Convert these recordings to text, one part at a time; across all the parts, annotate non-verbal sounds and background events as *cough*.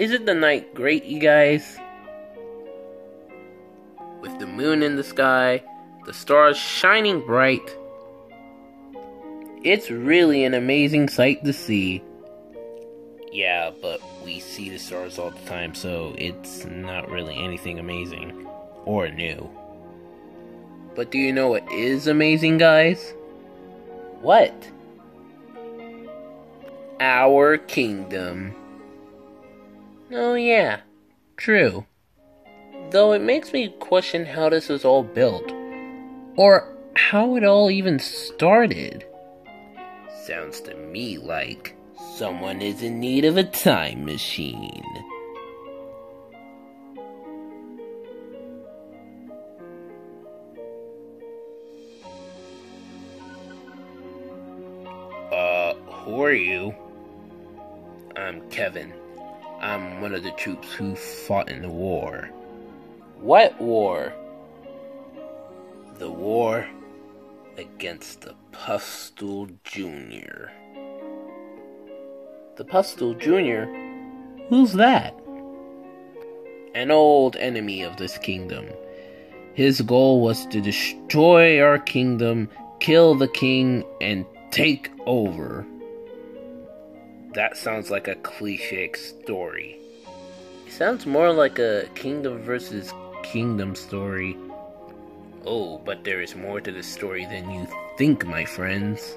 Isn't the night great, you guys? With the moon in the sky, the stars shining bright. It's really an amazing sight to see. Yeah, but we see the stars all the time, so it's not really anything amazing or new. But do you know what is amazing, guys? What? Our kingdom. Oh, yeah, true. Though it makes me question how this was all built, or how it all even started. Sounds to me like someone is in need of a time machine. Uh, who are you? I'm Kevin. I'm one of the troops who fought in the war. What war? The war against the Puffstoll Jr. The Puffstoll Jr.? Who's that? An old enemy of this kingdom. His goal was to destroy our kingdom, kill the king, and take over. That sounds like a cliche story. It sounds more like a kingdom versus kingdom story. Oh, but there is more to the story than you think, my friends.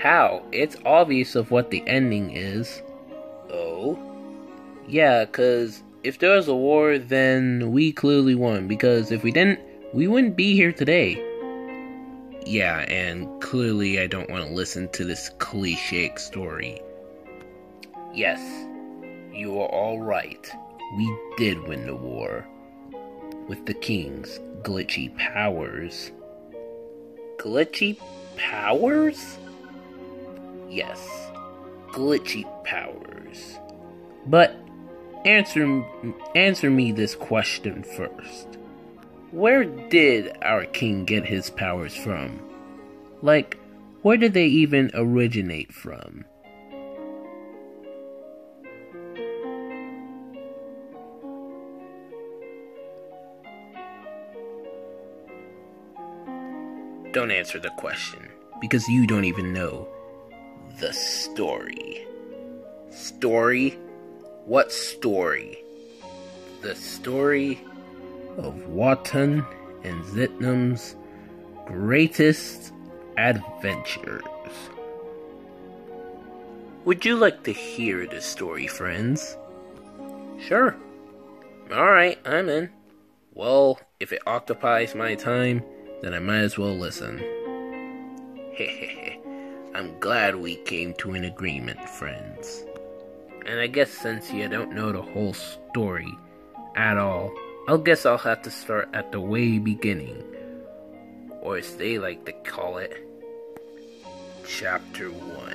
How? It's obvious of what the ending is. Oh? Yeah, cause if there was a war, then we clearly won, because if we didn't, we wouldn't be here today. Yeah, and clearly I don't want to listen to this cliche story. Yes, you are all right. We did win the war. With the king's glitchy powers. Glitchy powers? Yes, glitchy powers. But answer answer me this question first. Where did our king get his powers from? Like, where did they even originate from? Don't answer the question, because you don't even know the story. Story? What story? The story of Waton and Zitnam's greatest adventures. Would you like to hear the story, friends? Sure. Alright, I'm in. Well, if it occupies my time, then I might as well listen. *laughs* I'm glad we came to an agreement, friends. And I guess since you don't know the whole story at all, I'll guess I'll have to start at the way beginning. Or as they like to call it, Chapter 1.